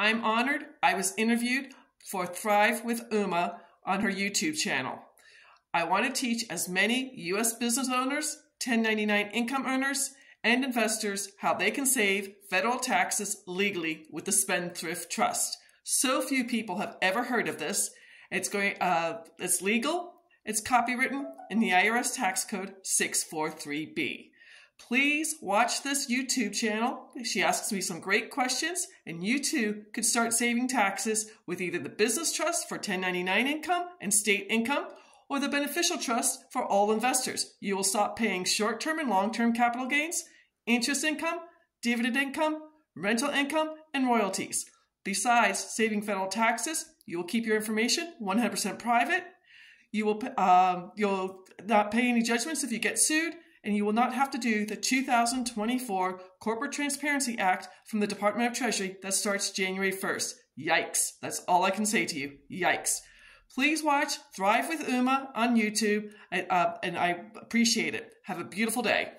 I'm honored I was interviewed for Thrive with Omu on her YouTube channel. I want to teach as many U.S. business owners, 1099 income earners, and investors how they can save federal taxes legally with the Spendthrift Trust. So few people have ever heard of this. It's going. Uh, it's legal. It's copywritten in the IRS tax code 643B. Please watch this YouTube channel. She asks me some great questions, and you too could start saving taxes with either the business trust for 1099 income and state income or the beneficial trust for all investors. You will stop paying short term and long term capital gains, interest income, dividend income, rental income, and royalties. Besides saving federal taxes, you will keep your information 100% private. You will um, you'll not pay any judgments if you get sued, and you will not have to do the 2024 Corporate Transparency Act from the Department of Treasury that starts January 1st. Yikes. That's all I can say to you. Yikes. Please watch Thrive with Omu on YouTube, uh, and I appreciate it. Have a beautiful day.